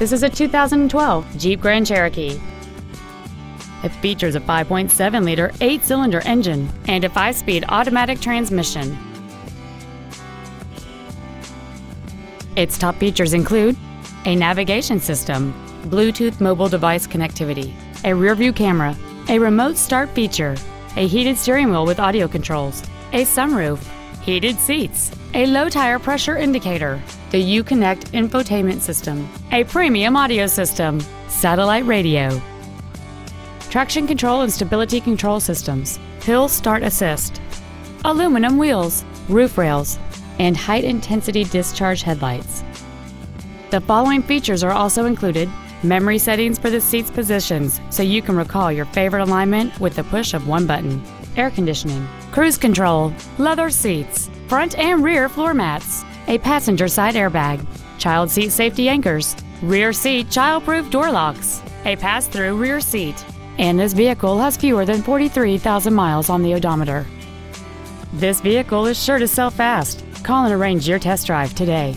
This is a 2012 Jeep Grand Cherokee. It features a 5.7 liter, 8 cylinder engine and a 5 speed automatic transmission. Its top features include a navigation system, Bluetooth mobile device connectivity, a rear view camera, a remote start feature, a heated steering wheel with audio controls, a sunroof, heated seats, a low tire pressure indicator, the Uconnect infotainment system, a premium audio system, satellite radio, traction control and stability control systems, hill start assist, aluminum wheels, roof rails, and high intensity discharge headlights. The following features are also included memory settings for the seat's positions so you can recall your favorite alignment with the push of one button, air conditioning, cruise control, leather seats, front and rear floor mats, a passenger side airbag, child seat safety anchors, rear seat child-proof door locks, a pass-through rear seat, and this vehicle has fewer than 43,000 miles on the odometer. This vehicle is sure to sell fast. Call and arrange your test drive today.